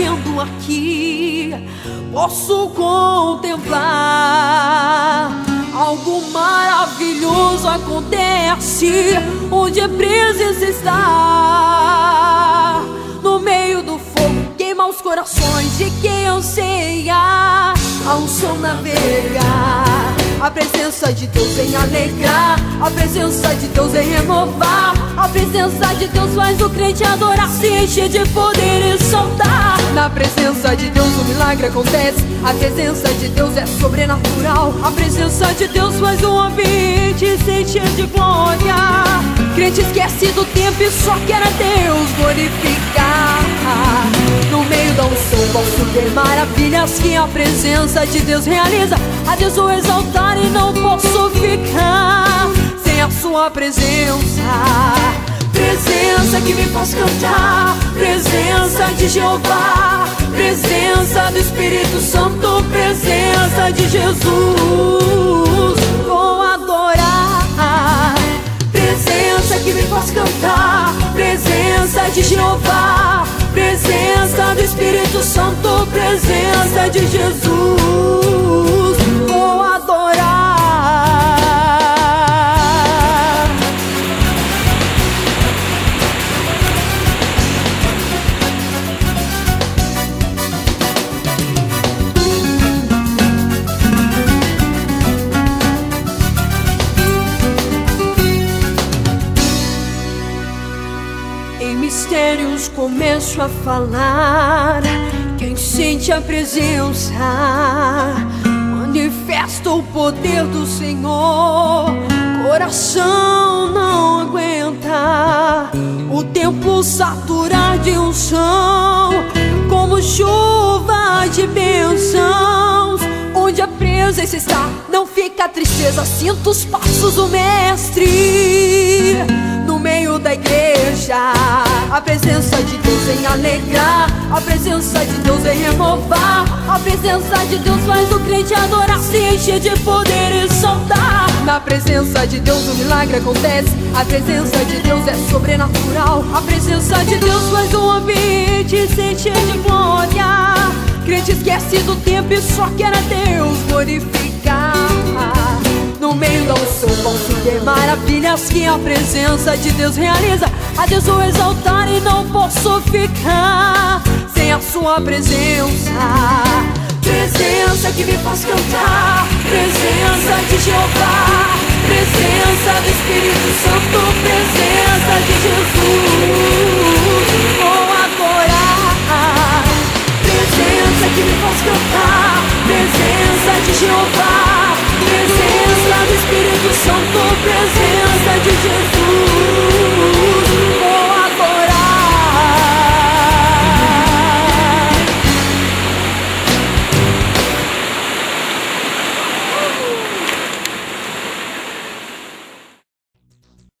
movendo aqui, posso contemplar. Algo maravilhoso acontece onde presença está. No meio do fogo, queima os corações de quem anseia. A unção navegar. A presença de Deus vem alegrar. A presença de Deus vem renovar. A presença de Deus faz o crente adorar, se encher de poder e soltar. Na presença de Deus o milagre acontece. A presença de Deus é sobrenatural. A presença de Deus faz o ambiente se encher de glória. Crente esquece do tempo e só quer a Deus glorificar. No meio da unção posso ver maravilhas que a presença de Deus realiza. A Deus vou exaltar e não posso ficar sem a sua presença. Presença que me faz cantar, presença de Jeová, presença do Espírito Santo, presença de Jesus. Vou adorar, presença que me faz cantar, presença de Jeová, presença do Espírito Santo, presença de Jesus. Mistérios começo a falar. Quem sente a presença manifesta o poder do Senhor. Coração não aguenta o tempo saturar de unção, como chuva de bênçãos. Onde a presença está, não fica tristeza. Sinto os passos do Mestre da igreja. A presença de Deus vem alegrar, a presença de Deus vem renovar. A presença de Deus faz o crente adorar, se encher de poder e soltar. Na presença de Deus o milagre acontece. A presença de Deus é sobrenatural. A presença de Deus faz o ambiente se encher de glória. Crente esquece do tempo e só quer a Deus glorificar. Maravilhas que a presença de Deus realiza. A Deus vou exaltar e não posso ficar sem a sua presença. Presença que me faz cantar, presença de Jeová, presença do Espírito Santo, presença de Jesus.